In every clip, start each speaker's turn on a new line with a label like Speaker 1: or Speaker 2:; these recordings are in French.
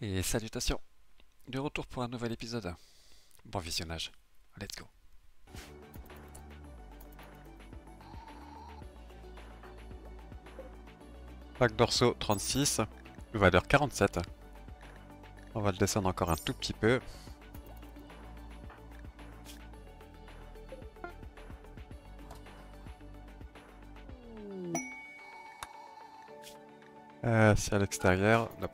Speaker 1: Et salutations De retour pour un nouvel épisode. Bon visionnage. Let's go Pack dorsaux 36, valeur 47. On va le descendre encore un tout petit peu. Euh, c'est à l'extérieur. Hop.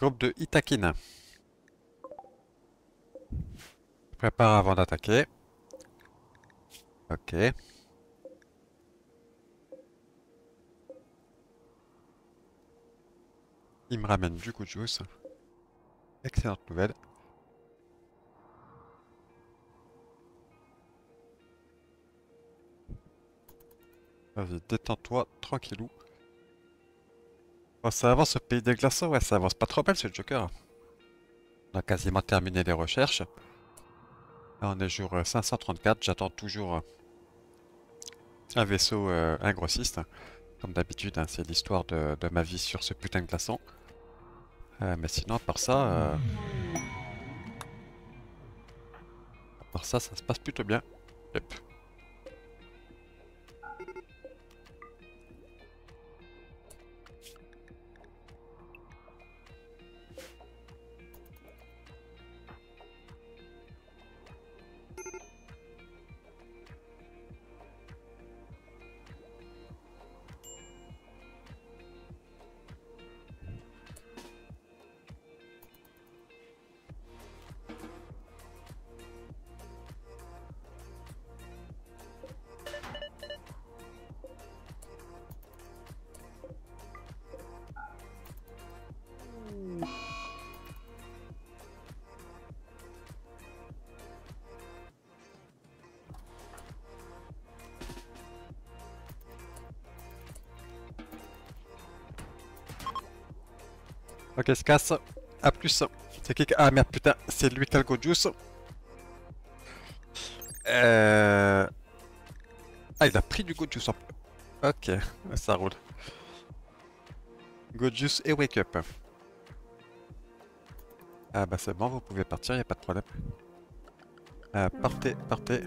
Speaker 1: Groupe de Itakin. Prépare avant d'attaquer. Ok. Il me ramène du coup de juice. Excellente nouvelle. Vas-y, détends-toi, tranquillou. Oh, ça avance au pays des glaçons, ouais, ça avance pas trop mal ce Joker. On a quasiment terminé les recherches. Là, on est jour 534, euh, j'attends toujours euh, un vaisseau, euh, un grossiste. Comme d'habitude, hein, c'est l'histoire de, ma vie sur ce putain de glaçon. mais sinon, à part ça... À part ça, ça se passe plutôt bien. Casse. A plus. C'est qui Ah merde, putain, c'est lui le Gojuice. Euh... Ah, il a pris du Gojuice en plus. Ok, ça roule. Gojuice et Wake Up. Ah bah c'est bon, vous pouvez partir, y a pas de problème. Euh, partez, partez.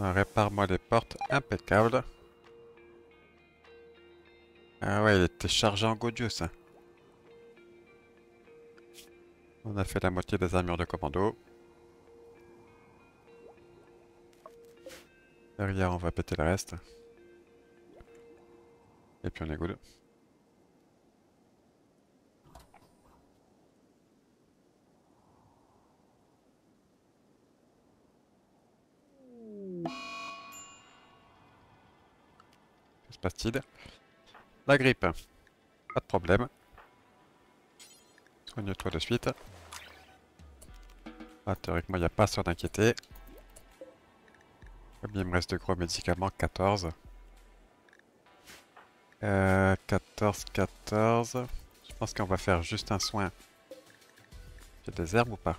Speaker 1: Répare-moi les portes, impeccable. Ah ouais, il était chargé en Godius. On a fait la moitié des armures de commando. Derrière, on va péter le reste. Et puis on est good. Se passe-t-il? La grippe. Pas de problème. Soigne-toi de suite. Ah, théoriquement, il n'y a pas à d'inquiéter. il me reste de gros médicaments, 14. Euh, 14, 14. Je pense qu'on va faire juste un soin. J'ai des herbes ou pas?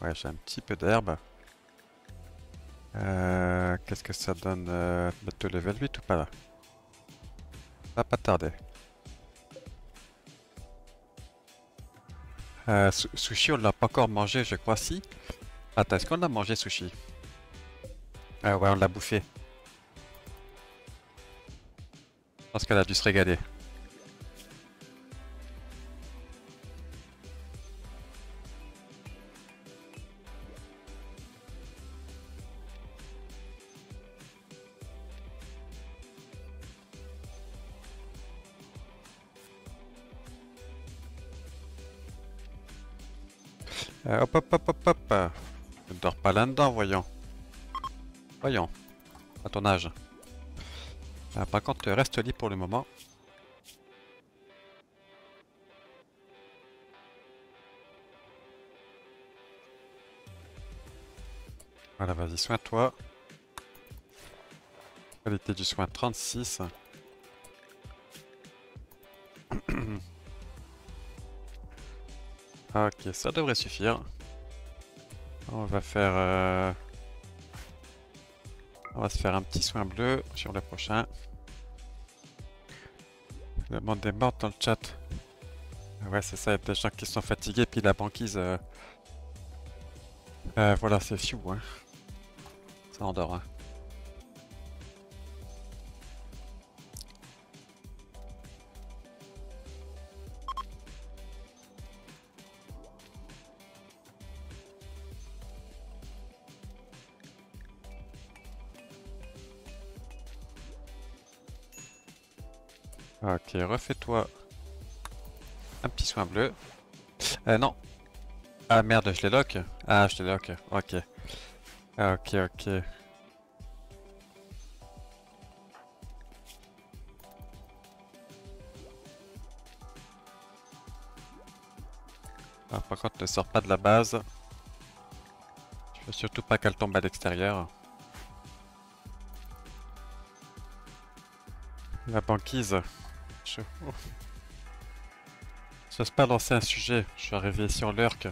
Speaker 1: Ouais, j'ai un petit peu d'herbe. Euh, Qu'est-ce que ça donne euh, le level 8 ou pas là? Va pas tarder. Euh, sushi, on l'a pas encore mangé, je crois, si. Attends, est-ce qu'on a mangé sushi? Ah ouais, on l'a bouffé. Je pense qu'elle a dû se régaler. Euh, hop, hop, hop, hop, hop. Ne dors pas là-dedans, voyons. Voyons. À ton âge. Ah, par contre, reste libre pour le moment. Voilà, vas-y, soin-toi. Qualité du soin 36. Ok, ça devrait suffire. On va faire... euh, On va se faire un petit soin bleu sur le prochain. Le monde est mort dans le chat. Ouais, c'est ça, il y a des gens qui sont fatigués, puis la banquise... euh, euh, voilà, c'est fiou, hein. Ça endort, hein. Ok, refais-toi un petit soin bleu. Euh, non. Ah merde, je les lock. Ah, je les lock. Ok. Ok, ok. Ah, par contre, ne sors pas de la base. Je veux surtout pas qu'elle tombe à l'extérieur. La banquise. Je... J'ose pas lancer un sujet. Je suis arrivé sur l'Urk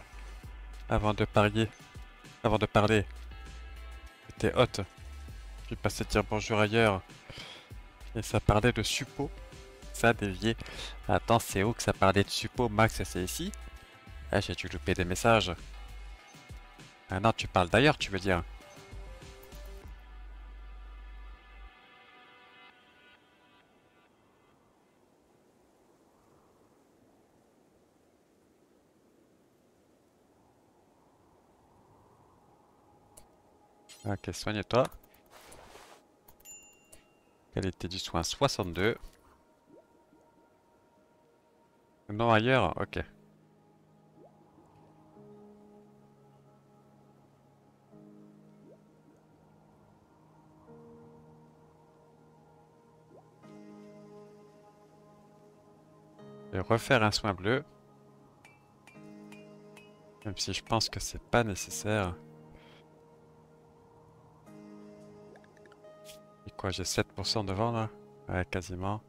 Speaker 1: avant de parier. Avant de parler. C'était hot. Puis passé dire bonjour ailleurs. Et ça parlait de suppo. Ça a dévié. Attends, c'est où que ça parlait de suppo Max, c'est ici? Ah, j'ai dû louper des messages. Ah non, tu parles d'ailleurs, tu veux dire Ok, soigne-toi. Qualité du soin 62. Non ailleurs, ok. Vais refaire un soin bleu. Même si je pense que c'est pas nécessaire. Quoi, j'ai 7% devant là Ouais, quasiment.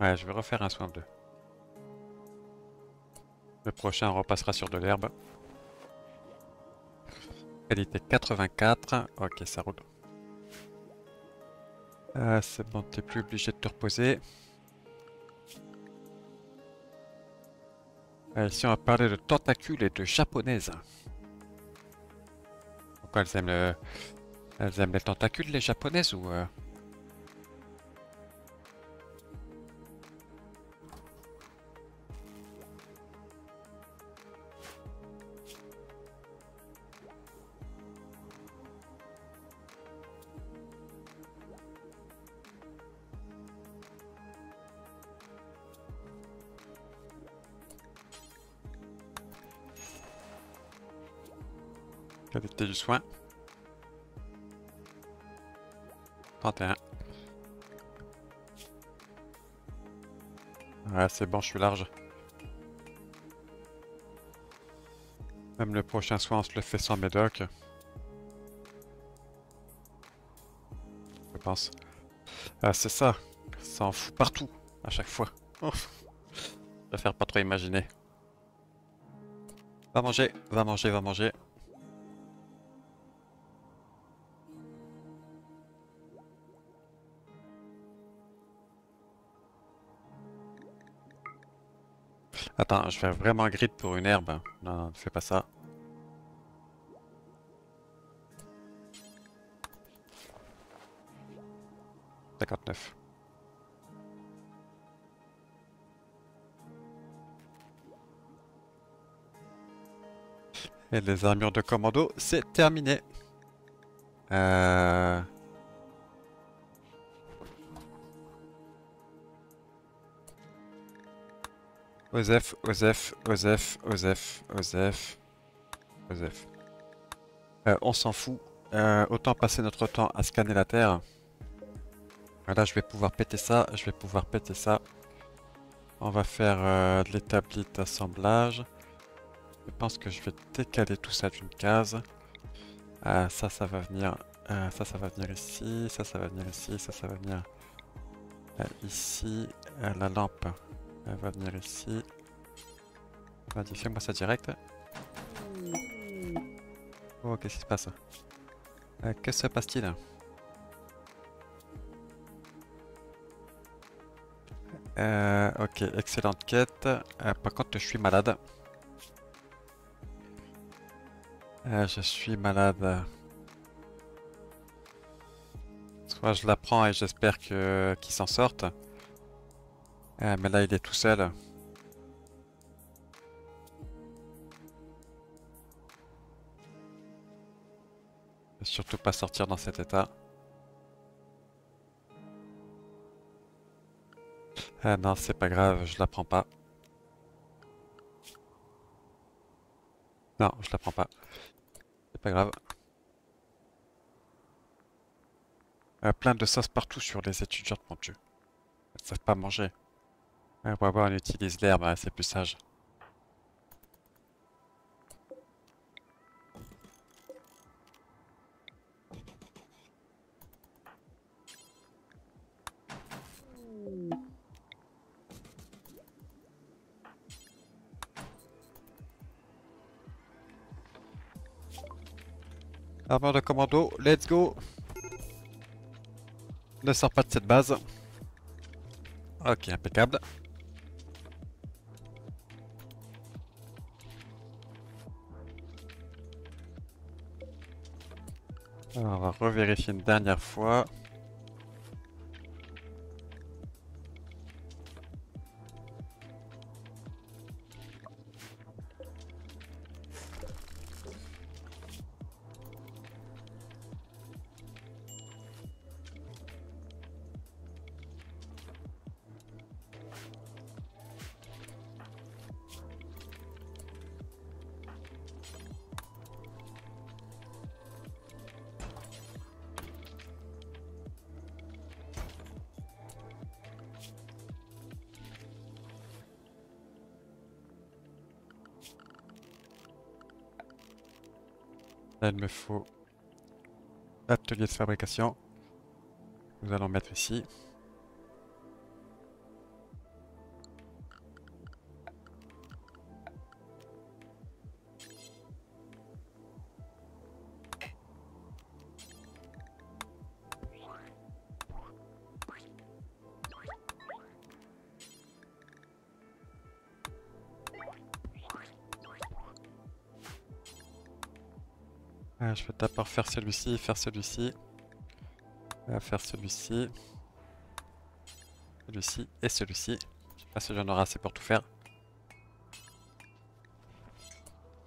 Speaker 1: Ouais, je vais refaire un soin bleu. Le prochain, repassera sur de l'herbe. Qualité 84. Ok, ça roule. Ah, c'est bon, t'es plus obligé de te reposer. Ah, ici, on va parler de tentacules et de japonaises. Pourquoi elles aiment le... Elles aiment les tentacules, les japonaises, ou... euh, Qualité du soin. 31. Ouais, c'est bon, je suis large. Même le prochain soin, on se le fait sans médoc. Je pense. Ah, c'est ça. Ça en fout partout, à chaque fois. Je préfère pas trop imaginer. Va manger, va manger, va manger. Attends, je vais vraiment grid pour une herbe. Non, non, ne fais pas ça. Cinquante-neuf. Et les armures de commando, c'est terminé. Euh... Osef, Osef, Osef, Osef, Osef, Osef. Euh, on s'en fout. Euh, autant passer notre temps à scanner la Terre. Là, je vais pouvoir péter ça, je vais pouvoir péter ça. On va faire euh, de l'établi d'assemblage. Je pense que je vais décaler tout ça d'une case. ça, ça va venir... ça, ça va venir ici. Ça, ça va venir ici. Ça, ça va venir ici. la lampe elle va venir ici. Vas-y, fais-moi ça direct. Oh, qu'est-ce qui se passe euh, Que se passe-t-il euh, Ok, excellente quête. Euh, par contre, je suis malade. je suis malade. Soit je la prends et j'espère que qu'il s'en sorte. Ah, mais là, il est tout seul. Surtout pas sortir dans cet état. Ah non, c'est pas grave, je la prends pas. Non, je la prends pas. C'est pas grave. Euh, plein de sauce partout sur les étudiants, mon dieu. Ils savent pas manger. Ouais, on utilise l'herbe, hein, c'est plus sage. Armure de commando, let's go Ne sors pas de cette base. Ok, impeccable. On va revérifier une dernière fois. Il me faut atelier de fabrication. Nous allons mettre ici. Je vais d'abord faire celui-ci, faire celui-ci. Faire celui-ci. Celui-ci et celui-ci. Je sais pas si j'en aurai assez pour tout faire.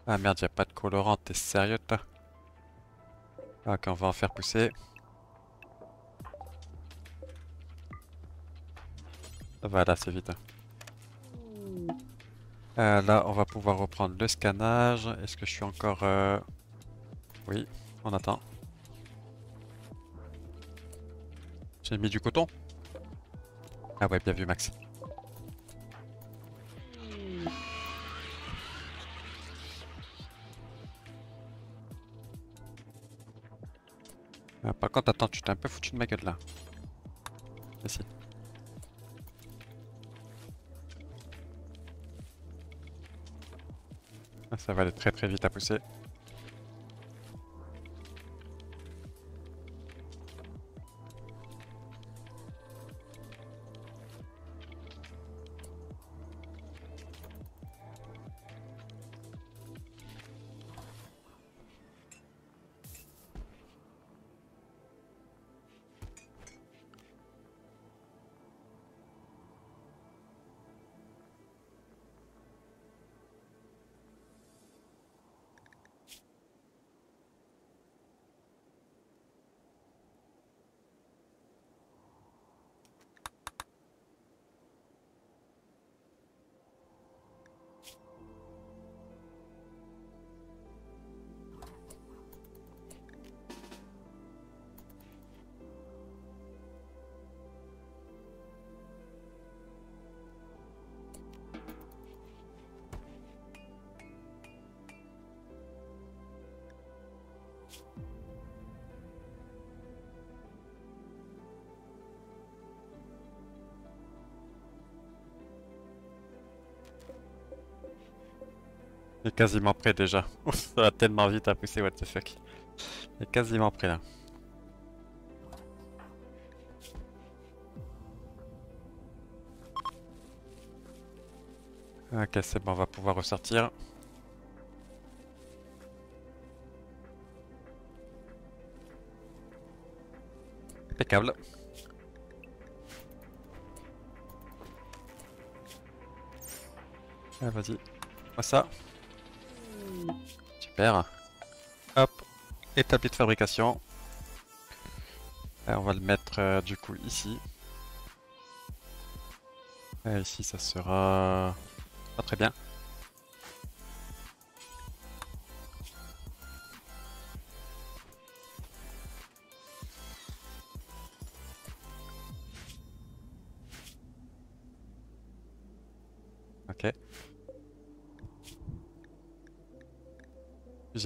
Speaker 1: Ah merde, y'a pas de colorant, t'es sérieux toi? Ok, on va en faire pousser. Voilà, c'est vite. Euh, là, on va pouvoir reprendre le scannage. Est-ce que je suis encore... Euh, oui, on attend. J'ai mis du coton Ah ouais, bien vu Max. Ah, par contre, attends, tu t'es un peu foutu de ma gueule là. Ici. Ah, ça va aller très très vite à pousser. Est quasiment prêt déjà. Ça va tellement vite à pousser, what the fuck. Il est quasiment prêt là. Ok, c'est bon, on va pouvoir ressortir. Impeccable. Ah, vas-y. Moi ça. Super. Hop. Établi de fabrication. On va le mettre euh, du coup ici. Ici ça sera pas très bien.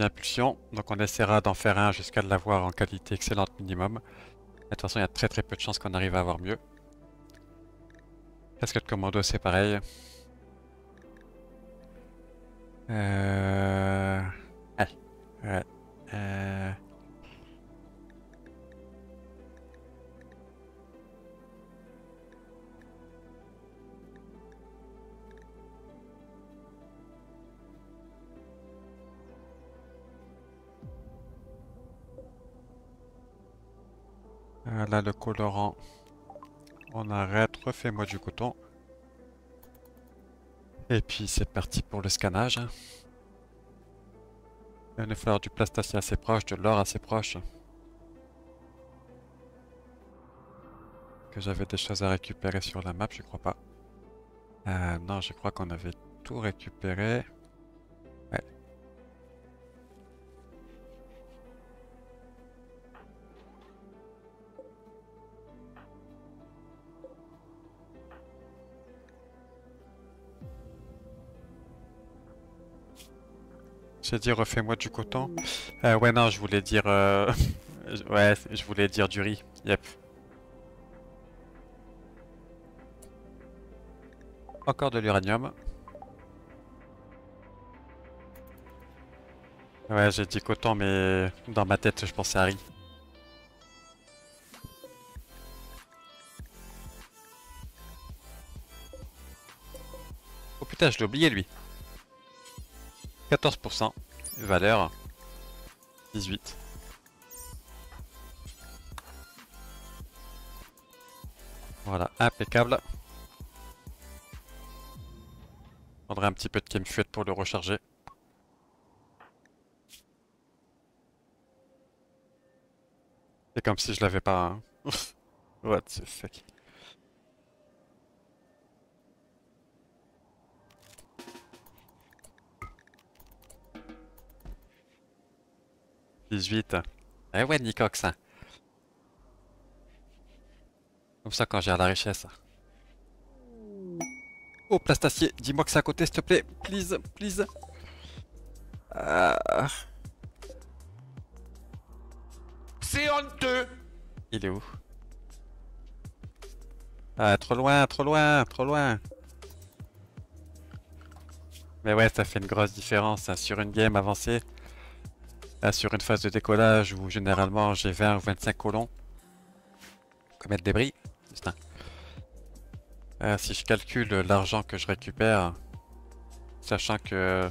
Speaker 1: Impulsion, donc on essaiera d'en faire un jusqu'à l'avoir en qualité excellente minimum. De toute façon, il y a très très peu de chances qu'on arrive à avoir mieux. Casquette commando, c'est pareil. Euh... Euh... Euh, là, le colorant. On arrête, refais-moi du coton. Et puis c'est parti pour le scannage. Il va falloir du plasticien assez proche, de l'or assez proche. Que j'avais des choses à récupérer sur la map, je crois pas. Euh, non, je crois qu'on avait tout récupéré. J'ai dit refais-moi du coton. Euh, ouais non, je voulais dire... euh, ouais, je voulais dire du riz. Yep. Encore de l'uranium. Ouais, j'ai dit coton, mais dans ma tête, je pensais à riz. Oh putain, je l'ai oublié lui. 14%. Valeur 18. Voilà, impeccable. Je prendrai un petit peu de Chemfuet pour le recharger. C'est comme si je l'avais pas. hein. What the fuck. « 18. Eh ouais, Nicox. Comme ça quand j'ai la richesse. Oh, plastacier, dis-moi que c'est à côté, s'il te plaît. Please, please. Ah,
Speaker 2: C'est honteux
Speaker 1: il est où? Ah, trop loin, trop loin, trop loin. Mais ouais, ça fait une grosse différence hein, sur une game avancée. Là, sur une phase de décollage où généralement j'ai 20 ou 25 colons. Comète débris. Euh, si je calcule l'argent que je récupère, sachant que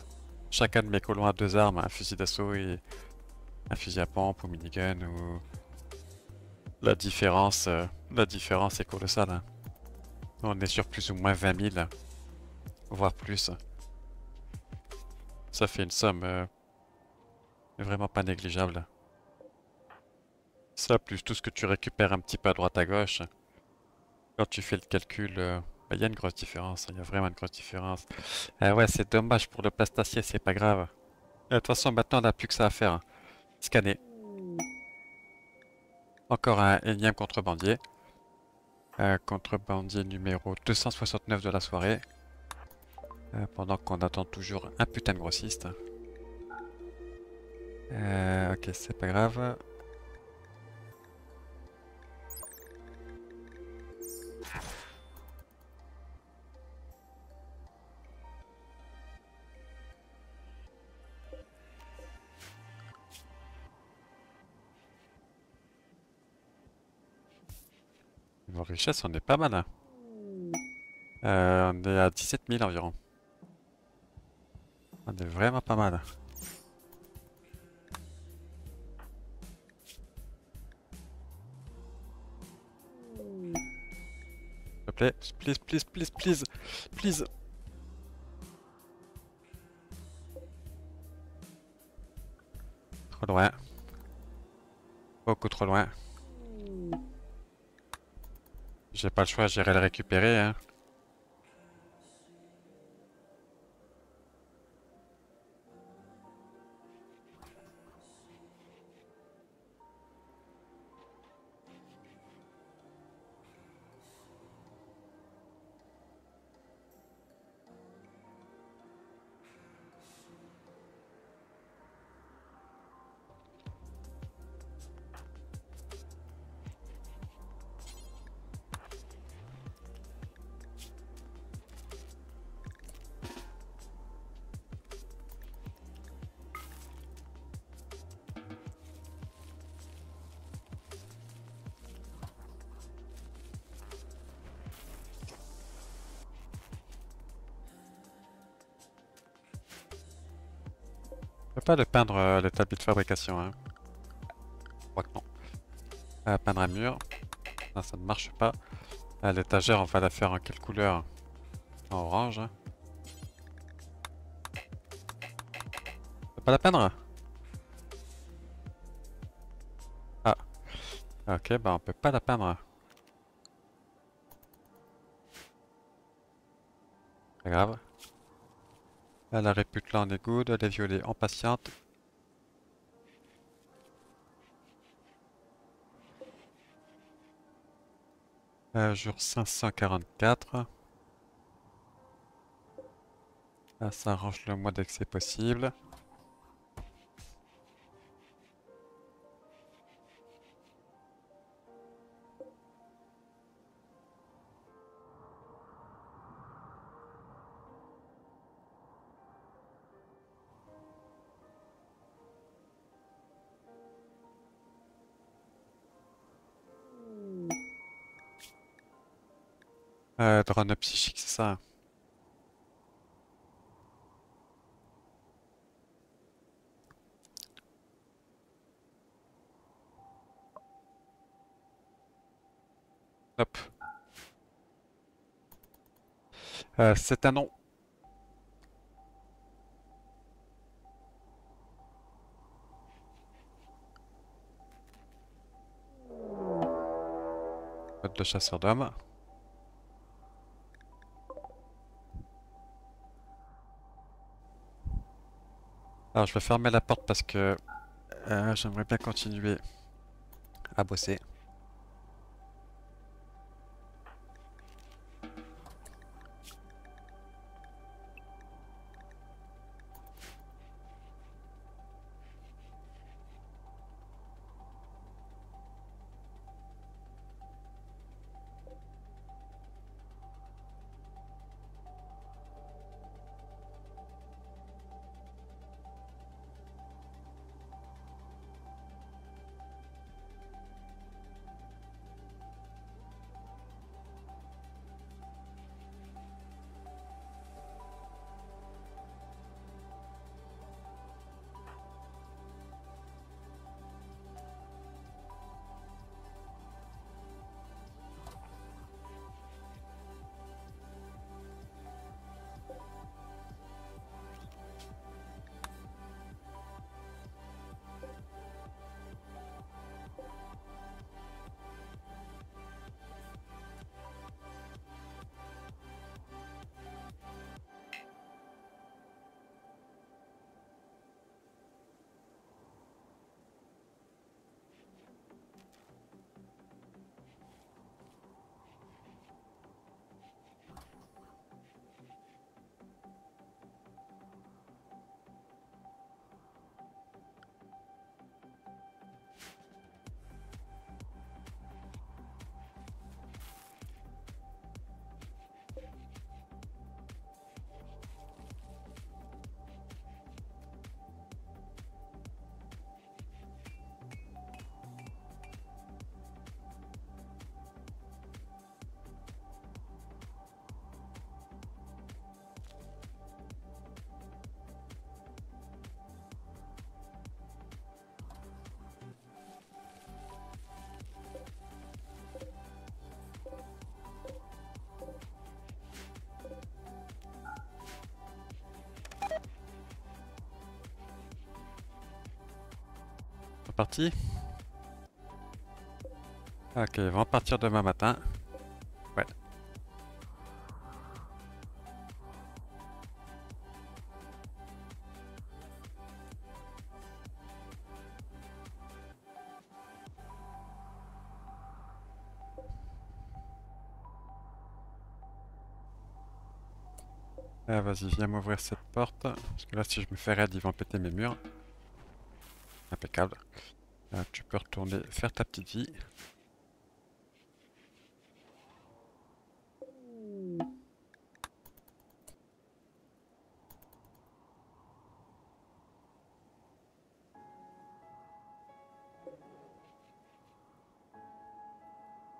Speaker 1: chacun de mes colons a deux armes, un fusil d'assaut et un fusil à pompe ou minigun la différence, euh, la différence est colossale. hein. On est sur plus ou moins 20 000, voire plus. Ça fait une somme euh, vraiment pas négligeable. Ça plus tout ce que tu récupères un petit peu à droite à gauche. Quand tu fais le calcul, euh, bah, il y a une grosse différence. Il y a vraiment une grosse différence. Ah ouais, c'est dommage pour le plastacier, c'est pas grave. Euh, De toute façon, maintenant on n'a plus que ça à faire. hein. Scanner. Encore un énième contrebandier. Euh, contrebandier numéro 269 de la soirée. Euh, pendant qu'on attend toujours un putain de grossiste. Euh, ok, c'est pas grave. Nos richesses, on est pas mal. Hein. Euh, on est à 17 000 environ. On est vraiment pas mal. Plaît, please, please, please, please, please. Trop loin. Beaucoup trop loin. J'ai pas le choix, j'irai le récupérer, hein. Pas le peindre euh, l'établi de fabrication, hein. Je crois que non. Euh, peindre un mur. Ça ne marche pas. L'étagère, on va la faire en quelle couleur? En orange. hein. Je peux pas la peindre? Ah. Ok, bah on peut pas la peindre. Pas grave. Là, la répute là, on est good. Les violets, on patiente. Euh, jour 544. Là, ça arrange le que c'est possible. Euh, drone psychique, c'est ça. Hop. Euh, c'est un nom. De chasseur d'hommes. Alors je vais fermer la porte parce que euh, j'aimerais bien continuer à bosser. Parti Ok, ils vont partir demain matin. Ouais. Ah, vas-y, viens m'ouvrir cette porte. Parce que là, si je me fais raid, ils vont péter mes murs. Tu peux retourner faire ta petite vie.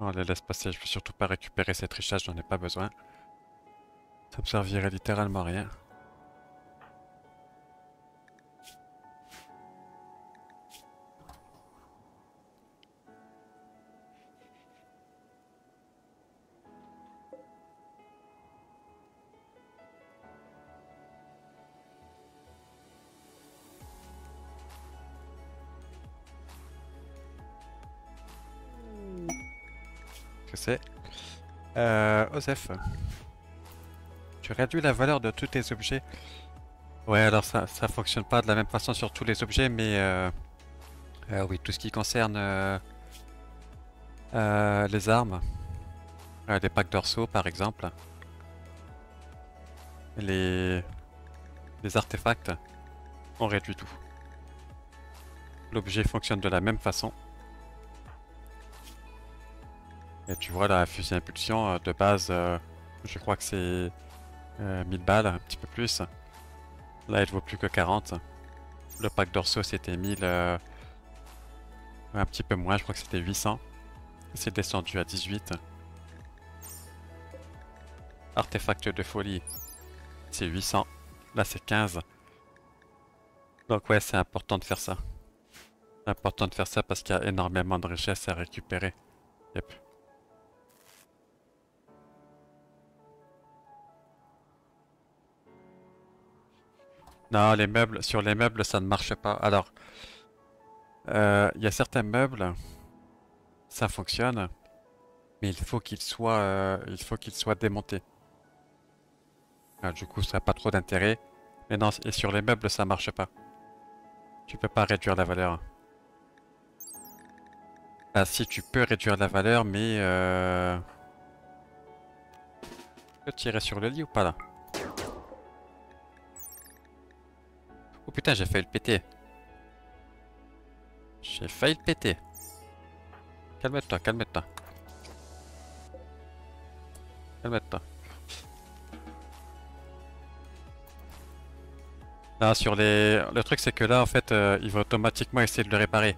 Speaker 1: On les laisse passer, je veux surtout pas récupérer cette richesse, j'en ai pas besoin. Ça me servirait littéralement à rien. C'est. Euh, Osef. Tu réduis la valeur de tous tes objets. Ouais, alors ça, ça fonctionne pas de la même façon sur tous les objets, mais euh, euh, oui, tout ce qui concerne euh, les armes, les packs dorsaux par exemple, les artefacts, on réduit tout. L'objet fonctionne de la même façon. Et tu vois la fusil impulsion euh, de base, euh, je crois que c'est euh, 1000 balles, un petit peu plus. Là, elle vaut plus que 40. Le pack dorsaux c'était 1000, euh, un petit peu moins, je crois que c'était 800. C'est descendu à 18. Artefact de folie, c'est 800. Là, c'est 15. Donc ouais, c'est important de faire ça. C'est important de faire ça parce qu'il y a énormément de richesses à récupérer. Yep. Non, les meubles, sur les meubles, ça ne marche pas. Alors, euh, il y a certains meubles, ça fonctionne, mais il faut qu'ils soient, euh, il faut qu'ils soient démontés. Ah, du coup, ça n'a pas trop d'intérêt. Mais non, et sur les meubles, ça marche pas. Tu peux pas réduire la valeur. Ah si, tu peux réduire la valeur, mais... Euh... Tu peux tirer sur le lit ou pas là? Oh putain, j'ai failli le péter. J'ai failli le péter. Calme-toi, calme-toi. Calme-toi. Là, sur les... Le truc, c'est que là, en fait, euh, il va automatiquement essayer de le réparer.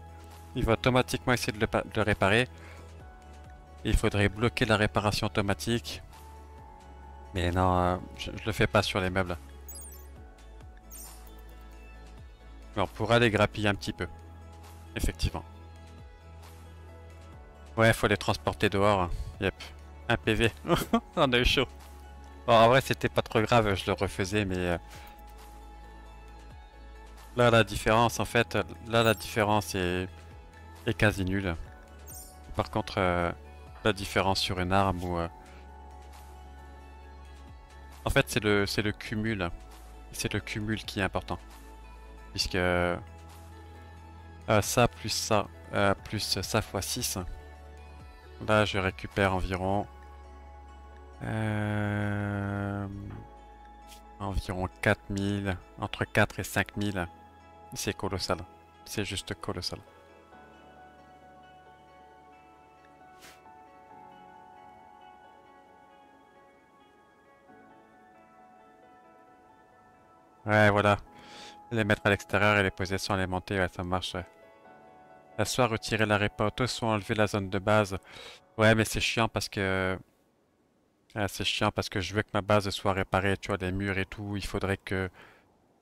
Speaker 1: Il va automatiquement essayer de le, réparer. Il faudrait bloquer la réparation automatique. Mais non, euh, je le fais pas sur les meubles. On pourra les grappiller un petit peu. Effectivement. Ouais, faut les transporter dehors. Yep. Un PV. on a eu chaud. Bon, en vrai, c'était pas trop grave, je le refaisais, mais... euh, Là, la différence, en fait, là, la différence est, quasi nulle. Par contre, euh, la différence sur une arme ou... euh, En fait, c'est le, c'est le cumul. C'est le cumul qui est important. Puisque... euh, ça plus ça, euh, plus ça fois 6. Là, je récupère environ... euh, environ 4000, entre 4 et 5000. C'est colossal. C'est juste colossal. Ouais, voilà. Les mettre à l'extérieur et les poser sans les monter, ouais, ça marche. ouais. Euh, Soit retirer la répa auto, soit enlever la zone de base. Ouais, mais c'est chiant parce que... Ouais, c'est chiant parce que je veux que ma base soit réparée, tu vois, les murs et tout. Il faudrait que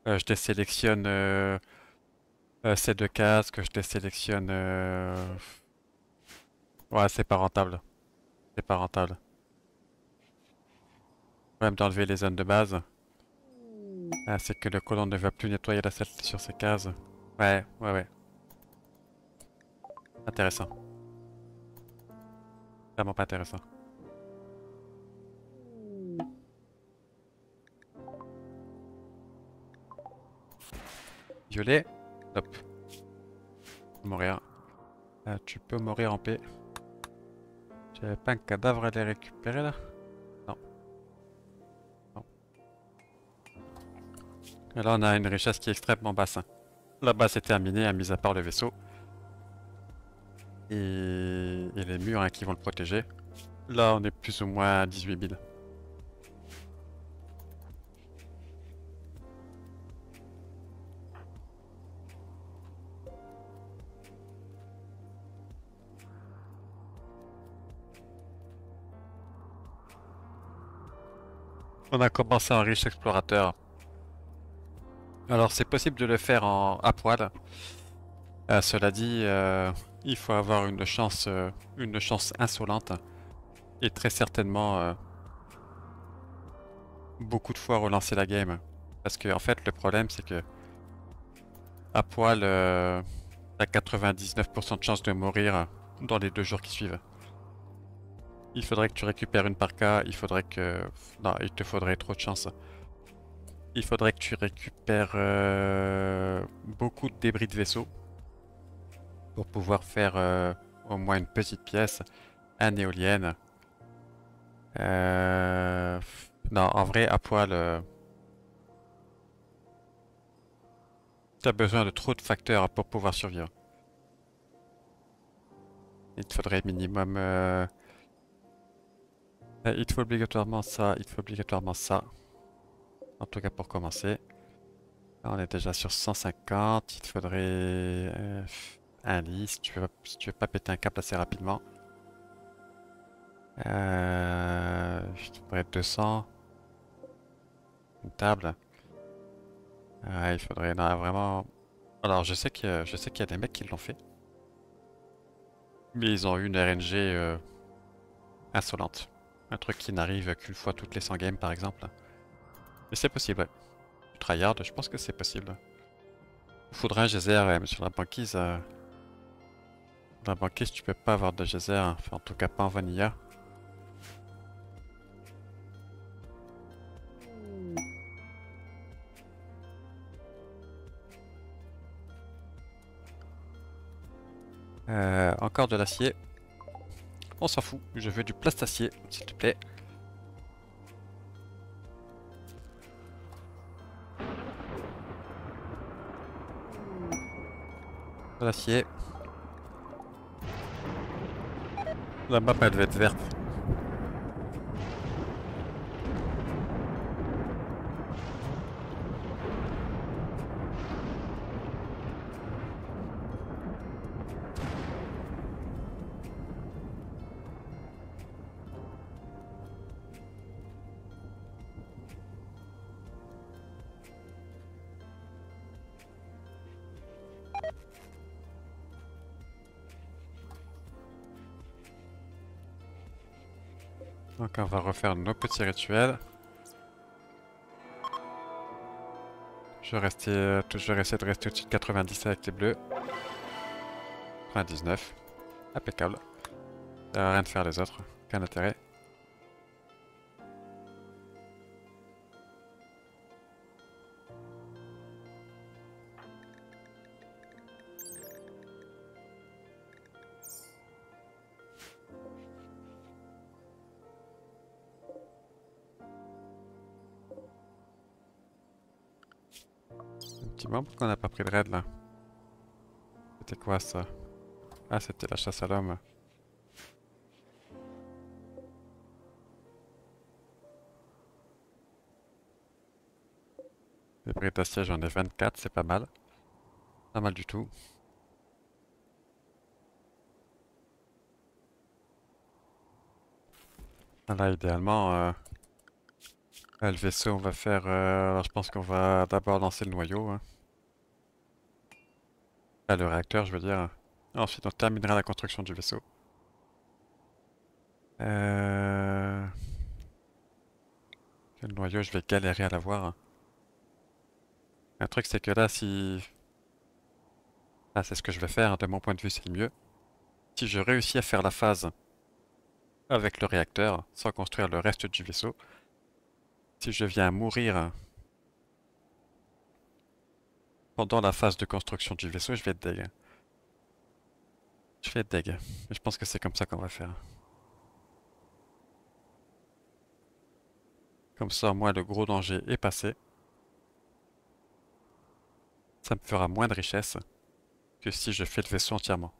Speaker 1: euh, je désélectionne euh, euh, ces deux cases, que je désélectionne... Ouais, c'est pas rentable. C'est pas rentable. Problème d'enlever les zones de base. Ah, c'est que le colon ne va plus nettoyer la saleté sur ces cases. Ouais, ouais, ouais. Intéressant. Vraiment pas intéressant. Violet. Hop. Mourir. Euh, tu peux mourir en paix. J'avais pas un cadavre à les récupérer là Et là on a une richesse qui est extrêmement basse. hein. La base est terminée, à mis à part le vaisseau. Et, et les murs hein, qui vont le protéger. Là on est plus ou moins à 18 000. On a commencé en riche explorateur. Alors c'est possible de le faire en à poil. Euh, cela dit, euh, il faut avoir une chance, euh, une chance insolente et très certainement euh, beaucoup de fois relancer la game. Parce que en fait le problème c'est que à poil, t'as 99% de chance de mourir dans les deux jours qui suivent. Il faudrait que tu récupères une par cas, il faudrait que... Non, il te faudrait trop de chance. Il faudrait que tu récupères euh, beaucoup de débris de vaisseau pour pouvoir faire euh, au moins une petite pièce, un éolienne. Euh, Non, en vrai, à poil, t'as besoin de trop de facteurs pour pouvoir survivre. Il te faudrait minimum... il te faut obligatoirement ça, il te faut obligatoirement ça. En tout cas pour commencer. Là, on est déjà sur 150, il te faudrait euh, un lit si tu veux, si tu veux pas péter un câble assez rapidement. Euh, il te faudrait 200. Une table. Ouais, il faudrait non, vraiment... Alors je sais que je sais qu'il y a des mecs qui l'ont fait. Mais ils ont eu une RNG euh, insolente. Un truc qui n'arrive qu'une fois toutes les 100 games par exemple. Mais c'est possible. Du tryhard, je pense que c'est possible. Il faudrait un geyser, mais sur la banquise... euh, Dans la banquise, tu peux pas avoir de geyser, hein. enfin en tout cas pas en vanilla. Euh, encore de l'acier. On s'en fout, je veux du plastacier, s'il te plaît. De l'acier. La map elle devait être verte. Donc on va refaire nos petits rituels. Je vais essayer de rester au-dessus de 90 avec les bleus. 99. Impeccable. Ça à rien de faire les autres. Aucun intérêt. Pourquoi on n'a pas pris de raid là. C'était quoi ça? Ah c'était la chasse à l'homme. Les briques d'acier j'en ai 24, c'est pas mal. Pas mal du tout. Ah, Là idéalement, euh, le vaisseau on va faire... euh, alors je pense qu'on va d'abord lancer le noyau. hein. Le réacteur je veux dire. Ensuite on terminera la construction du vaisseau. Euh... Le noyau je vais galérer à l'avoir. hein. Un truc c'est que là si... Ah c'est ce que je vais faire, hein, de mon point de vue c'est le mieux. Si je réussis à faire la phase avec le réacteur, sans construire le reste du vaisseau, si je viens mourir pendant la phase de construction du vaisseau, je vais être deg. Je vais être deg. Je pense que c'est comme ça qu'on va faire. Comme ça, moi, le gros danger est passé. Ça me fera moins de richesse que si je fais le vaisseau entièrement.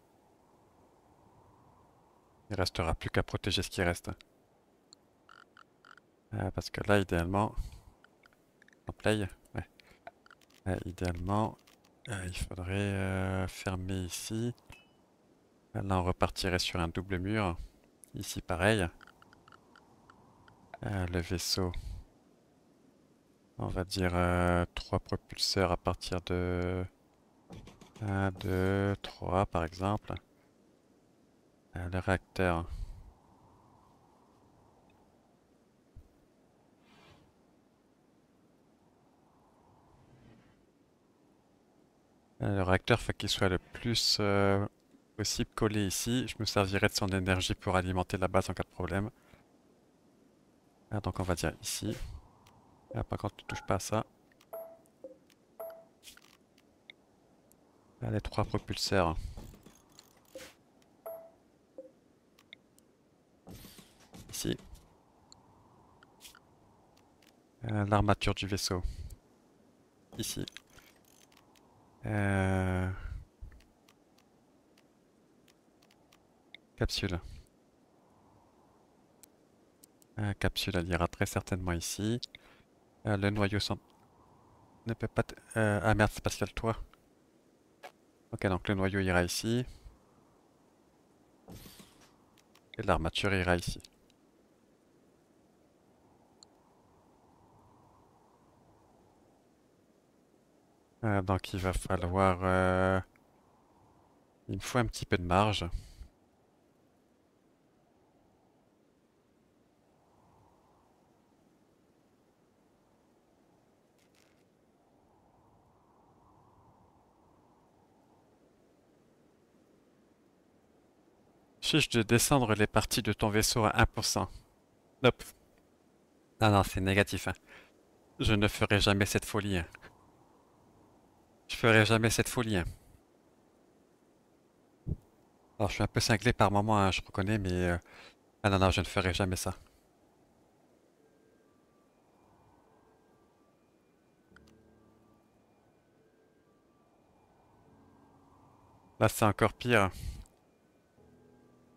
Speaker 1: Il restera plus qu'à protéger ce qui reste. Euh, parce que là, idéalement... En play. Euh, idéalement, euh, il faudrait fermer ici. Là, on repartirait sur un double mur. Ici, pareil. le vaisseau. On va dire trois propulseurs à partir de... 1, 2, 3 par exemple. le réacteur. Le réacteur, faut qu'il soit le plus euh, possible collé ici. Je me servirai de son énergie pour alimenter la base en cas de problème. Ah, donc on va dire ici. Ah, par contre, ne touche pas à ça. les trois propulseurs. Ici. Euh, l'armature du vaisseau. Ici. Euh, capsule. Euh, capsule, elle ira très certainement ici. le noyau ne peut pas... ah merde, c'est parce qu'il y a le toit. Ok, donc le noyau ira ici. Et l'armature ira ici. Euh, donc il va falloir... Euh, il me faut un petit peu de marge. Fiche de descendre les parties de ton vaisseau à 1%. Nope. Non, non, c'est négatif. Hein. Je ne ferai jamais cette folie. Hein. Je ferai jamais cette folie. Hein. Alors je suis un peu cinglé par moment, hein, je reconnais, mais... Euh, ah non, non, je ne ferai jamais ça. Là c'est encore pire.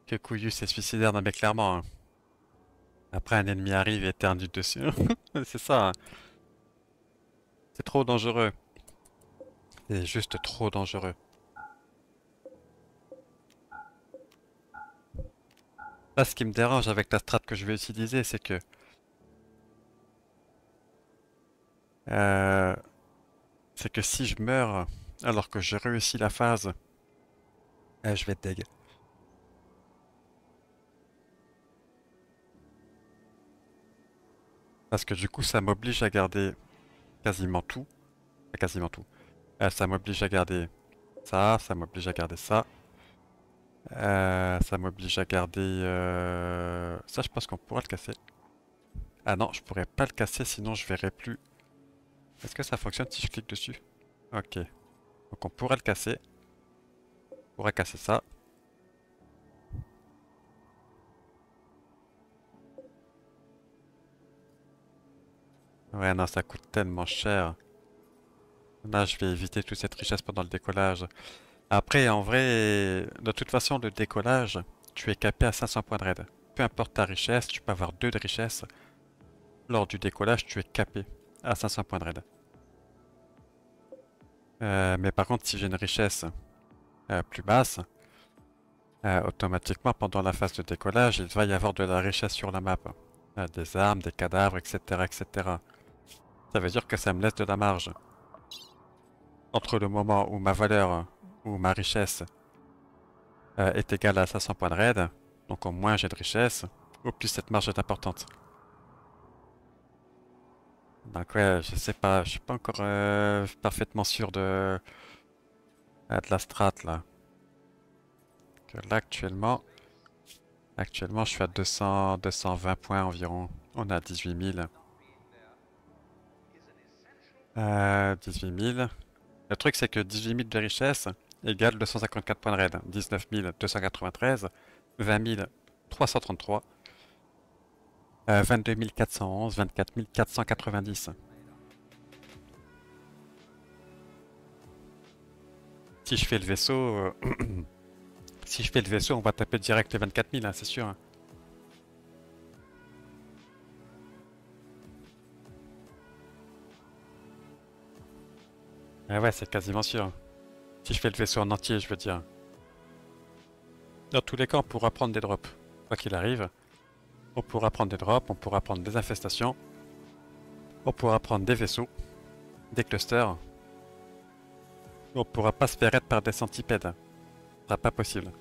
Speaker 1: Que Couillu c'est suicidaire, non mais clairement. Après un ennemi arrive et éternue dessus. c'est ça. C'est trop dangereux. C'est juste trop dangereux. Là, ce qui me dérange avec la strat que je vais utiliser, c'est que... Euh, c'est que si je meurs alors que j'ai réussi la phase, euh, je vais être deg. Parce que du coup, ça m'oblige à garder quasiment tout. Quasiment tout. Euh, ça m'oblige à garder ça, ça m'oblige à garder ça. Euh, ça m'oblige à garder... Euh, ça, je pense qu'on pourra le casser. Ah non, je pourrais pas le casser, sinon je verrai plus. Est-ce que ça fonctionne si je clique dessus? Ok. Donc on pourrait le casser. On pourrait casser ça. Ouais, non, ça coûte tellement cher. Là, je vais éviter toute cette richesse pendant le décollage. Après, en vrai, de toute façon, le décollage, tu es capé à 500 points de raid. Peu importe ta richesse, tu peux avoir 2 de richesse. Lors du décollage, tu es capé à 500 points de raid. Euh, mais par contre, si j'ai une richesse euh, plus basse, euh, automatiquement, pendant la phase de décollage, il va y avoir de la richesse sur la map. des armes, des cadavres, etc., etc. Ça veut dire que ça me laisse de la marge entre le moment où ma valeur ou ma richesse euh, est égale à 500 points de raid, donc au moins j'ai de richesse, au plus cette marge est importante. Donc ouais, je sais pas, je suis pas encore euh, parfaitement sûr de, euh, la strat là. Donc là actuellement, actuellement je suis à 200, 220 points environ. On a 18 000. Euh, 18 000. Le truc c'est que 18 000 de richesse égale 254 points de raid. 19 293, 20 333, euh, 22 411, 24 490. Si je fais le vaisseau, euh, si je fais le vaisseau, on va taper direct les 24 000, hein, c'est sûr. hein. Ah ouais, c'est quasiment sûr. Si je fais le vaisseau en entier, je veux dire. Dans tous les cas, on pourra prendre des drops. Quoi qu'il arrive, on pourra prendre des drops, on pourra prendre des infestations, on pourra prendre des vaisseaux, des clusters. On pourra pas se faire être par des centipèdes. Ce sera pas possible.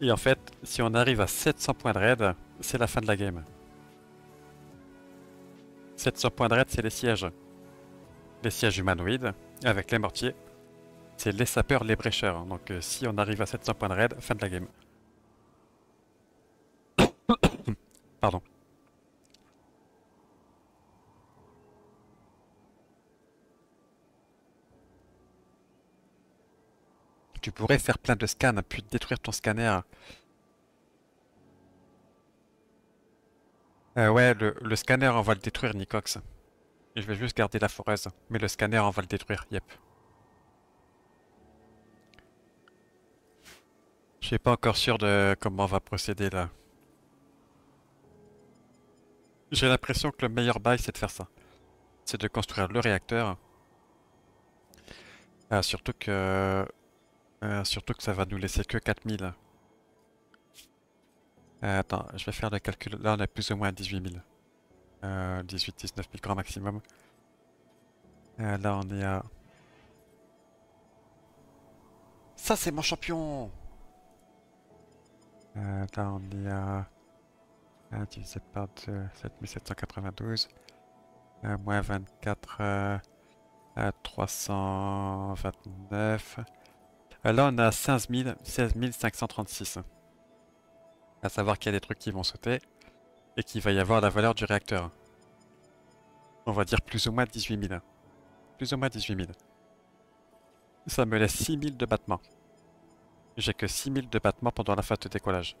Speaker 1: Et en fait, si on arrive à 700 points de raid, c'est la fin de la game. 700 points de raid, c'est les sièges. Les sièges humanoïdes, avec les mortiers. C'est les sapeurs, les brécheurs. Donc euh, si on arrive à 700 points de raid, fin de la game. Pardon. Tu pourrais faire plein de scans, puis détruire ton scanner. Euh, ouais, le, le scanner, on va le détruire, Nicox. Je vais juste garder la foreuse. Mais le scanner, on va le détruire, yep. Je suis pas encore sûr de comment on va procéder là. J'ai l'impression que le meilleur bail, c'est de faire ça. C'est de construire le réacteur. Ah, surtout que... euh, surtout que ça va nous laisser que 4000. Euh, attends, je vais faire le calcul. Là, on a plus ou moins 18 000. Euh, 18, 19 000 grand maximum. Euh, là, on est à... Ça, c'est mon champion Euh, Là, on est à... Ah, divisé par 2, 7792. Euh, moins 24, euh, à 329. Euh, là, on a 15 000, 16 536. À savoir qu'il y a des trucs qui vont sauter et qu'il va y avoir la valeur du réacteur. On va dire plus ou moins 18 000. Plus ou moins 18 000. Ça me laisse 6 000 de battements. J'ai que 6 000 de battements pendant la phase de décollage.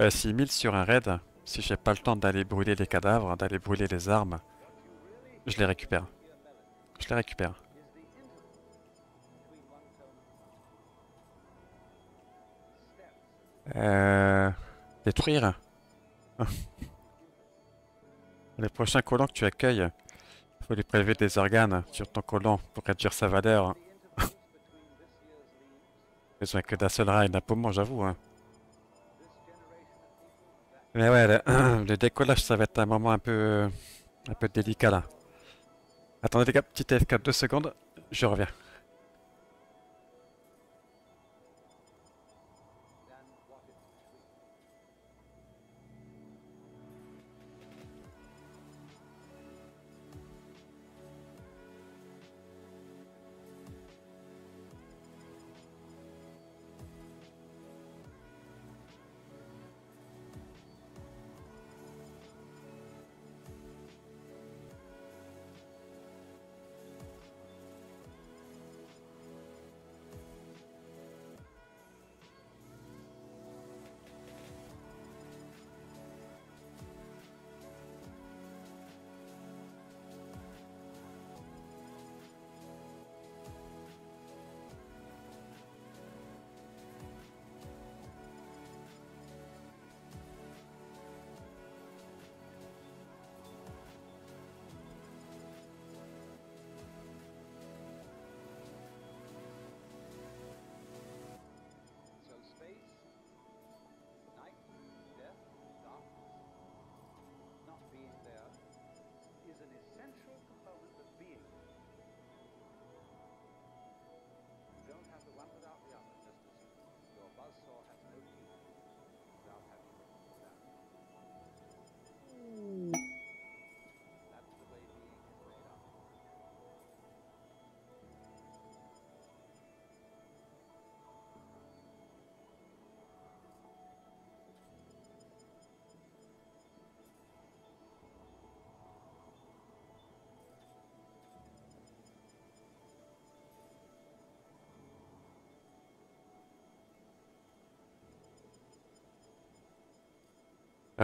Speaker 1: Euh, 6 000 sur un raid, si j'ai pas le temps d'aller brûler les cadavres, d'aller brûler les armes, je les récupère. Je les récupère. Euh... Détruire Les prochains colons que tu accueilles, faut lui prélever des organes sur ton colon pour réduire sa valeur. Besoin que d'un seul rail d'un poumon, j'avoue. Hein. Mais ouais, le, le décollage, ça va être un moment un peu, un peu délicat là. Attendez les gars, petit AFK 2 secondes, je reviens.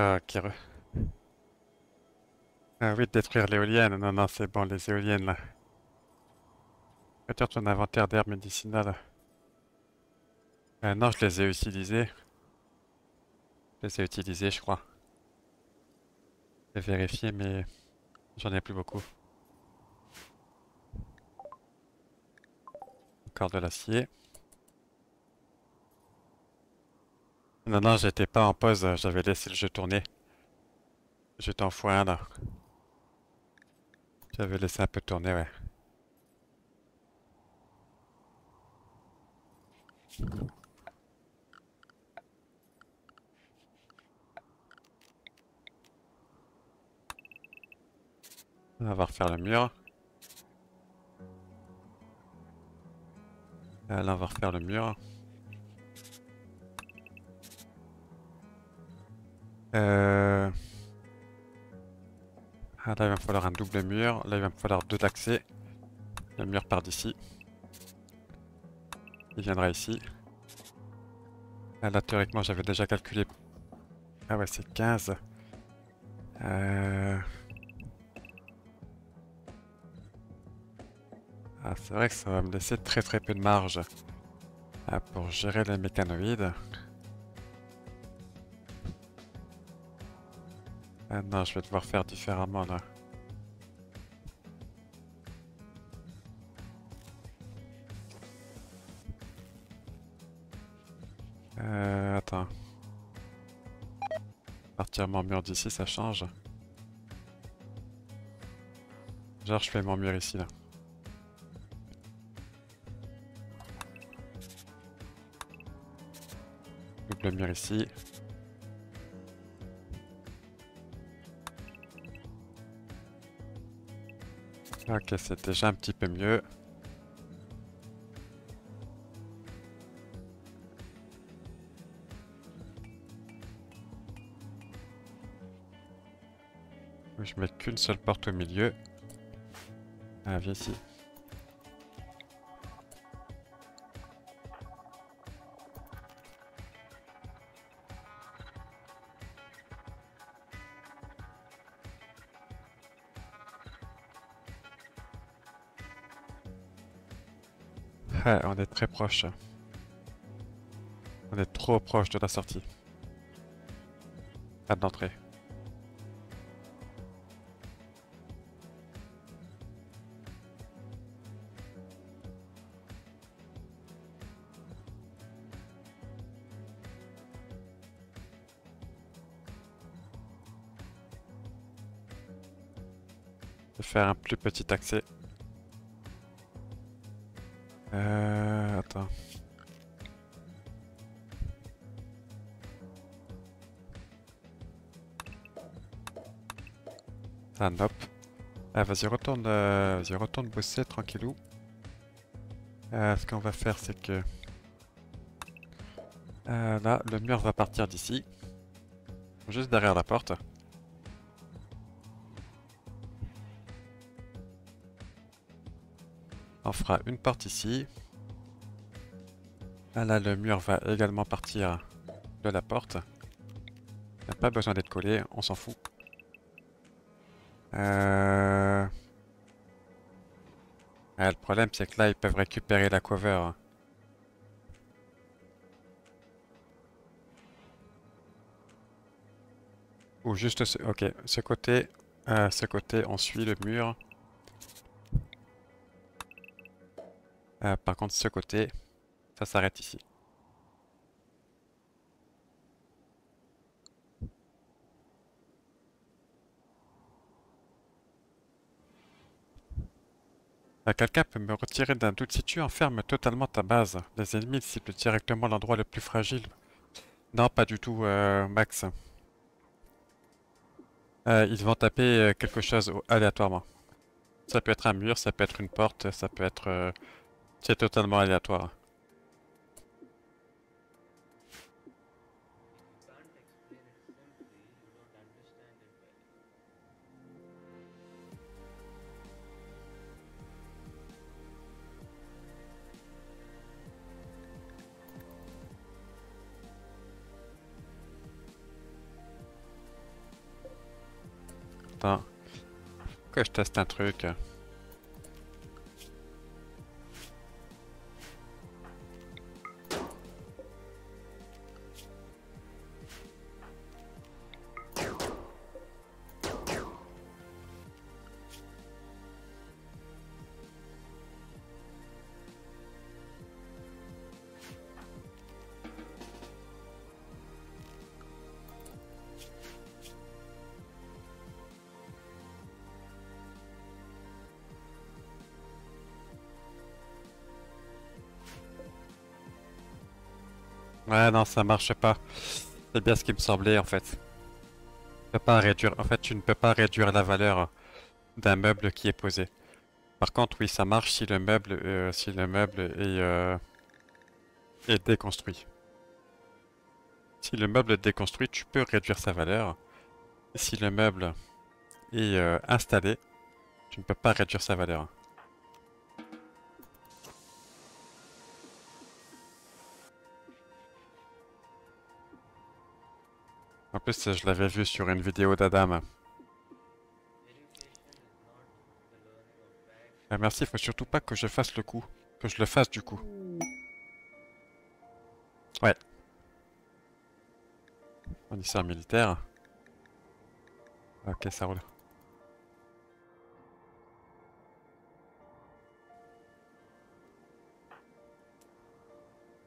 Speaker 1: Ah, Ah oui, détruire l'éolienne. Non, non, c'est bon, les éoliennes là. Retire ton inventaire d'herbes médicinales. Euh, non, je les ai utilisées. Je les ai utilisées, je crois. Je vais vérifier, mais j'en ai plus beaucoup. Encore de l'acier. Non, non, j'étais pas en pause, j'avais laissé le jeu tourner. J'étais en x1 là. J'avais laissé un peu tourner, ouais. On va refaire le mur. Euh, on va refaire le mur. Euh... Ah, là, il va me falloir un double mur. Là, il va me falloir deux d'accès. Le mur part d'ici. Il viendra ici. Ah, là, théoriquement, j'avais déjà calculé. Ah ouais, c'est 15. Euh... Ah, c'est vrai que ça va me laisser très très peu de marge ah, pour gérer les mécanoïdes. Ah non, je vais devoir faire différemment là. Euh, attends. Partir mon mur d'ici, ça change. Genre, je fais mon mur ici là. Double mur ici. Ok, c'est déjà un petit peu mieux. Je mets qu'une seule porte au milieu. Ah, viens ici. On est très proche. On est trop proche de la sortie. D'entrée. Je vais faire un plus petit accès. Ah, nope. Ah, vas-y, retourne, euh, vas-y, retourne bosser tranquillou. Euh, ce qu'on va faire, c'est que... Euh, là, le mur va partir d'ici. Juste derrière la porte. On fera une porte ici. Ah là, le mur va également partir de la porte. Il n'y a pas besoin d'être collé, on s'en fout. Euh... Ah, le problème, c'est que là, ils peuvent récupérer la cover. Ou juste ce... Ok, ce côté... euh, ce côté, on suit le mur. Euh, par contre, ce côté, ça s'arrête ici. Quelqu'un peut me retirer d'un doute si tu enfermes totalement ta base. Les ennemis ciblent directement l'endroit le plus fragile. Non, pas du tout, euh, Max. Euh, ils vont taper euh, quelque chose aléatoirement. Ça peut être un mur, ça peut être une porte, ça peut être... c'est totalement aléatoire. Attends. Que je teste un truc. Ouais, non, ça marche pas. C'est bien ce qui me semblait en fait. Tu peux pas réduire. En fait, tu ne peux pas réduire la valeur d'un meuble qui est posé. Par contre, oui, ça marche si le meuble, euh, si le meuble est, euh, est déconstruit. Si le meuble est déconstruit, tu peux réduire sa valeur. Si le meuble est euh, installé, tu ne peux pas réduire sa valeur. En plus, je l'avais vu sur une vidéo d'Adam. Ah, merci, faut surtout pas que je fasse le coup. Que je le fasse du coup. Ouais. Fournisseur militaire. Ok, ça roule.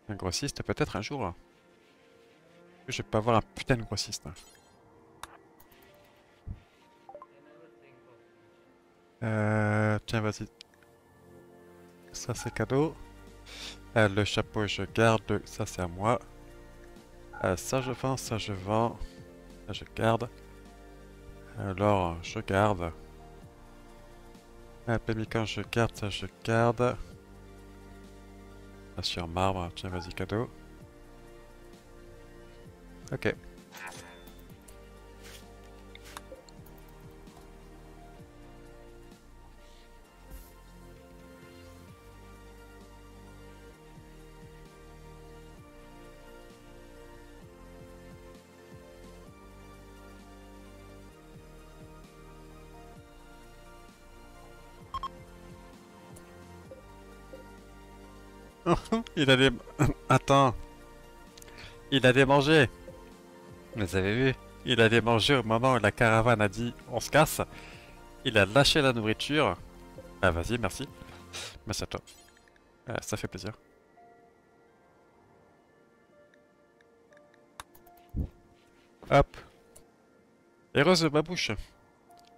Speaker 1: Un grossiste peut-être un jour. Je vais pas avoir un putain de grossiste. hein. Euh, tiens, vas-y. Ça, c'est cadeau. Euh, le chapeau, je garde. Ça, c'est à moi. Euh, ça, je vends. Ça, je vends. Ça, je garde. Alors, je garde. Un pémican, je garde. Ça, je garde. Sur marbre. Tiens, vas-y, cadeau. Ok. Il allait... Attends. Il allait manger. Vous avez vu Il allait manger au moment où la caravane a dit on se casse. Il a lâché la nourriture. Ah vas-y, merci. Merci à toi. Euh, ça fait plaisir. Hop. Heureuse ma bouche.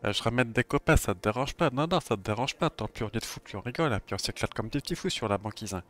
Speaker 1: Euh, je ramène des copains, ça te dérange pas? Non, non, ça te dérange pas. Tant pis, on est de fou, puis on rigole, hein, puis on s'éclate comme des petits fous sur la banquise. hein.